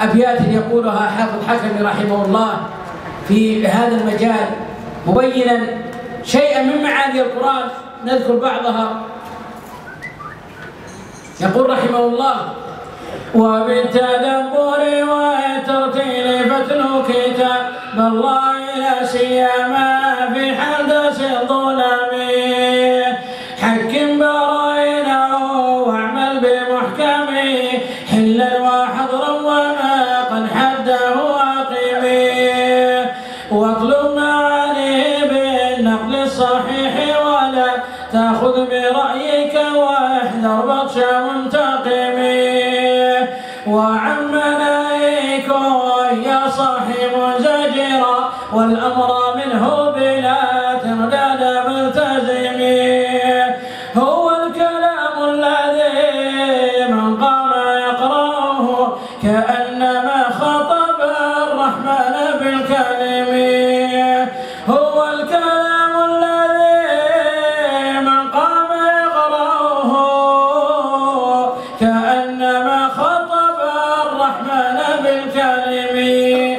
أبيات يقولها حافظ حكم رحمه الله في هذا المجال مبينا شيئا من معاني القرآن نذكر بعضها. يقول رحمه الله وبالتدبر والترتيل فتلو كتاب الله لا سيما حلا وحضرا وما قد حده واقم وأطلب معانيه بالنقل الصحيح ولا تأخذ برأيك واحذر بطش منتقم. وعمنايك يا صاحب زجرا والأمر كأنما خطب الرحمن بالكلم. هو الكلام الذي من قام يقرأه. كأنما خطب الرحمن بالكلم.